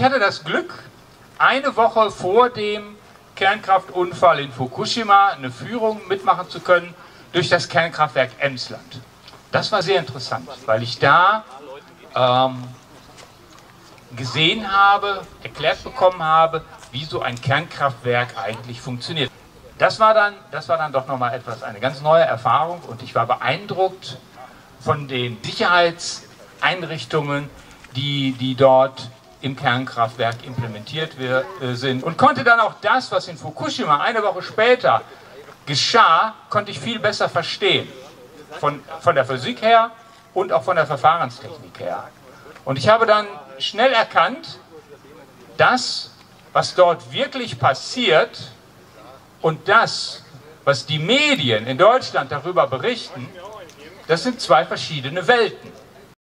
ich hatte das Glück, eine Woche vor dem Kernkraftunfall in Fukushima eine Führung mitmachen zu können durch das Kernkraftwerk Emsland. Das war sehr interessant, weil ich da ähm, gesehen habe, erklärt bekommen habe, wie so ein Kernkraftwerk eigentlich funktioniert. Das war dann, das war dann doch nochmal etwas, eine ganz neue Erfahrung und ich war beeindruckt von den Sicherheitseinrichtungen, die, die dort im Kernkraftwerk implementiert äh, sind und konnte dann auch das, was in Fukushima eine Woche später geschah, konnte ich viel besser verstehen. Von, von der Physik her und auch von der Verfahrenstechnik her. Und ich habe dann schnell erkannt, das, was dort wirklich passiert und das, was die Medien in Deutschland darüber berichten, das sind zwei verschiedene Welten.